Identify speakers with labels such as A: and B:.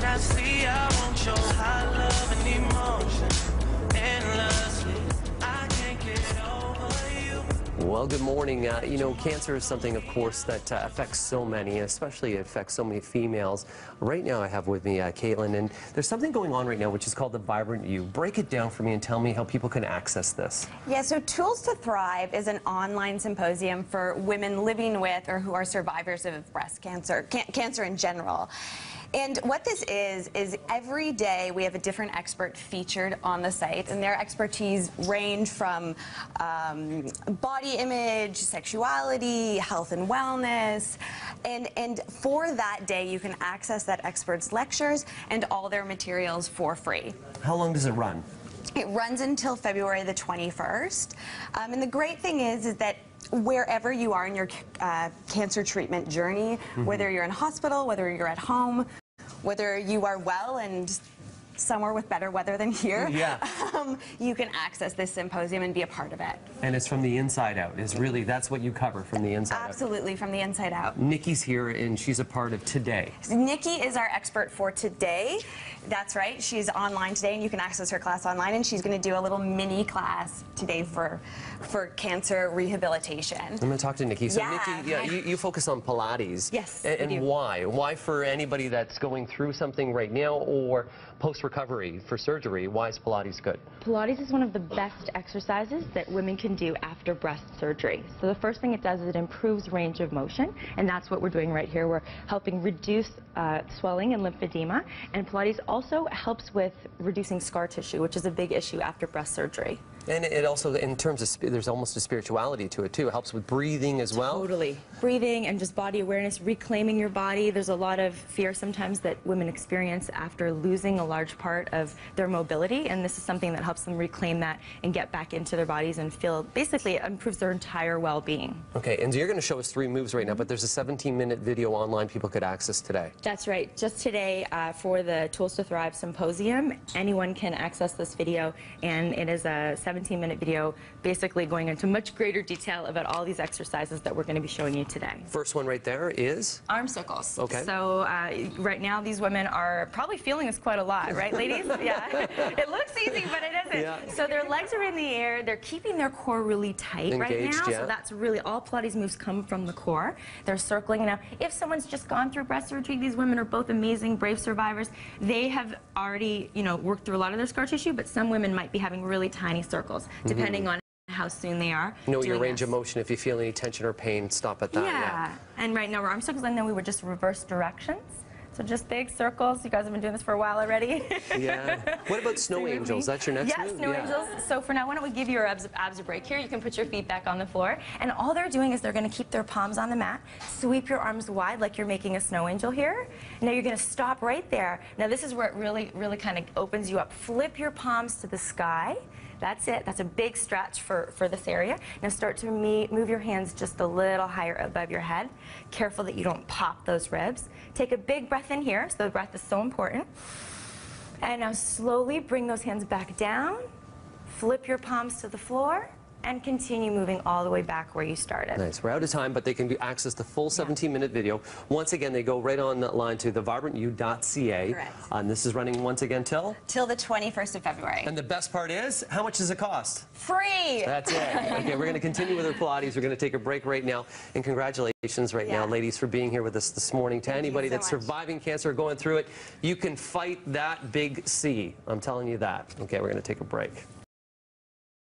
A: that I see, I want your high love and
B: Well, good morning. Uh, you know, cancer is something, of course, that uh, affects so many, especially it affects so many females. Right now, I have with me uh, Caitlin, and there's something going on right now which is called the Vibrant You. Break it down for me and tell me how people can access this.
C: Yeah, so Tools to Thrive is an online symposium for women living with or who are survivors of breast cancer, can cancer in general. And what this is, is every day we have a different expert featured on the site, and their expertise range from um, body image, sexuality, health and wellness. And, and for that day, you can access that expert's lectures and all their materials for free.
B: How long does it run?
C: It runs until February the 21st. Um, and the great thing is, is that wherever you are in your uh, cancer treatment journey, whether you're in hospital, whether you're at home, whether you are well and somewhere with better weather than here,
B: Yeah.
C: um, you can access this symposium and be a part of it.
B: And it's from the inside out. Is really that's what you cover from the inside out.
C: Absolutely, from the inside out.
B: Nikki's here, and she's a part of today.
C: Nikki is our expert for today. That's right. She's online today, and you can access her class online. And she's going to do a little mini class today for for cancer rehabilitation.
B: I'm going to talk to Nikki. So,
C: Yeah.
B: Nikki, yeah, you, you focus on Pilates.
C: Yes,
B: And, and why? Why for anybody that's going through something right now or post recovery for surgery? Why is Pilates good?
D: Pilates is one of the best exercises that women can do after breast surgery. So the first thing it does is it improves range of motion, and that's what we're doing right here. We're helping reduce uh, swelling and lymphedema, and Pilates also helps with reducing scar tissue, which is a big issue after breast surgery.
B: And it also, in terms of, there's almost a spirituality to it too. It helps with breathing as well.
D: Totally. Breathing and just body awareness, reclaiming your body. There's a lot of fear sometimes that women experience after losing a large part of their mobility, and this is something that helps them reclaim that and get back into their bodies and feel basically it improves their entire well being.
B: Okay, and so you're going to show us three moves right now, but there's a 17 minute video online people could access today.
D: That's right. Just today uh, for the Tools to Thrive symposium, anyone can access this video, and it is a 17 minute video basically going into much greater detail about all these exercises that we're going to be showing you today.
B: First one right there is.
D: Arm circles.
B: Okay.
D: So uh, right now, these women are probably feeling this quite a lot, right, ladies? yeah. It looks easy, but it isn't.
B: Yeah.
D: So their legs are in the air. They're keeping their core really tight right
B: Engaged,
D: now.
B: yeah.
D: So that's really all Pilates moves come from the core. They're circling now. If someone's just gone through breast surgery, these women are both amazing, brave survivors. They have already, you know, worked through a lot of their scar tissue, but some women might be having really tiny circles, mm-hmm. depending on how soon they are.
B: Know your range
D: this.
B: of motion. If you feel any tension or pain, stop at that.
D: Yeah. And right now we're arm circles, and then we would just reverse directions. So just big circles. You guys have been doing this for a while already.
B: Yeah. What about snow angels? That's your next
D: yes,
B: move?
D: snow
B: Yeah.
D: angels. So for now, why don't we give your abs, abs a break here? You can put your feet back on the floor. And all they're doing is they're going to keep their palms on the mat, sweep your arms wide like you're making a snow angel here. Now you're going to stop right there. Now this is where it really, really kind of opens you up. Flip your palms to the sky. That's it. That's a big stretch for, for this area. Now start to me, move your hands just a little higher above your head. Careful that you don't pop those ribs. Take a big breath in here. So the breath is so important. And now slowly bring those hands back down. Flip your palms to the floor and continue moving all the way back where you started.
B: Nice. We're out of time, but they can access the full 17-minute video. Once again, they go right online to thevibrantyou.ca.
C: Correct.
B: Uh, and this is running once again till?
C: Till the 21st of February.
B: And the best part is, how much does it cost?
C: Free!
B: That's it. Okay, we're going to continue with our Pilates. We're going to take a break right now. And congratulations right now, ladies, for being here with us this morning. To
C: Thank
B: anybody
C: so
B: that's
C: much.
B: surviving cancer or going through it, you can fight that big C. I'm telling you that. Okay, we're going to take a break.